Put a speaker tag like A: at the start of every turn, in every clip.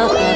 A: あ。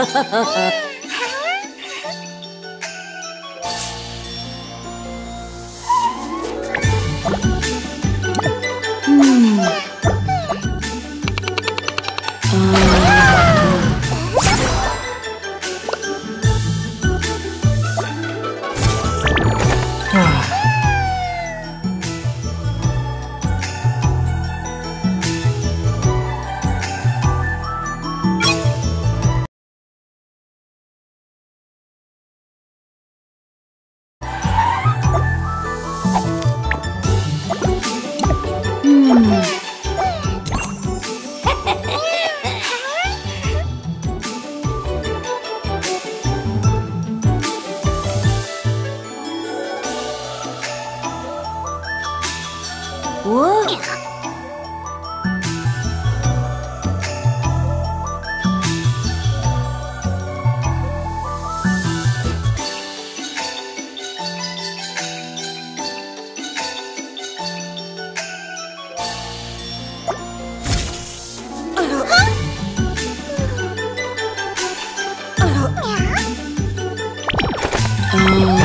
A: Yeah. おお嗯。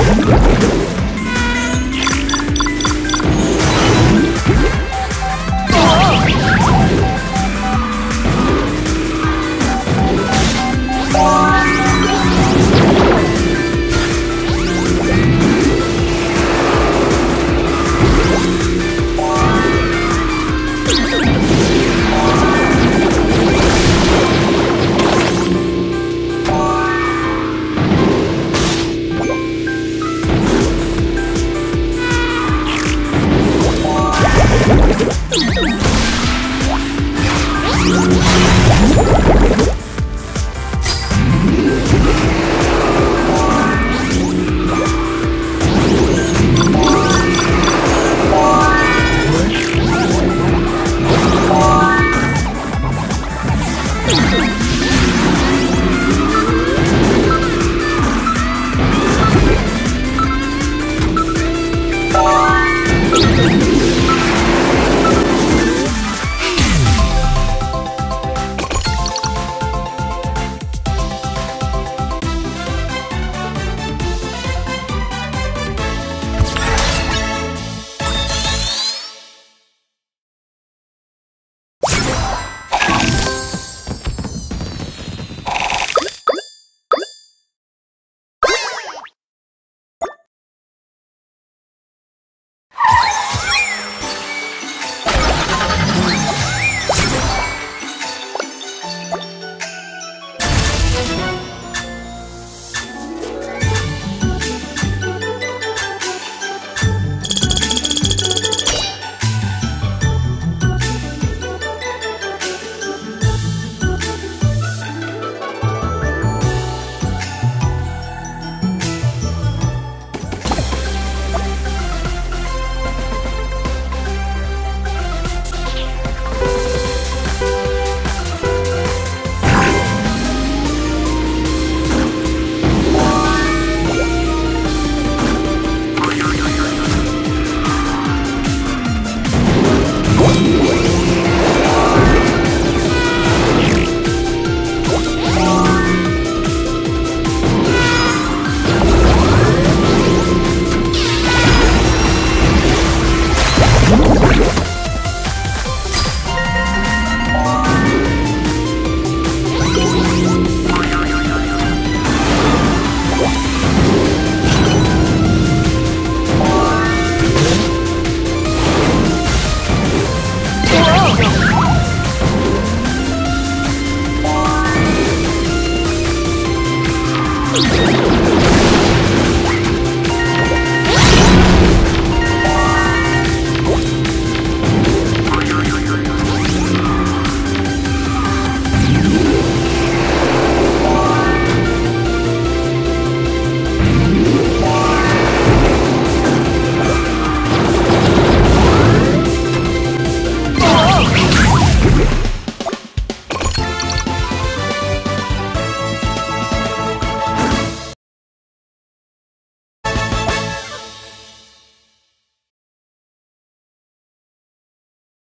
A: Let's go.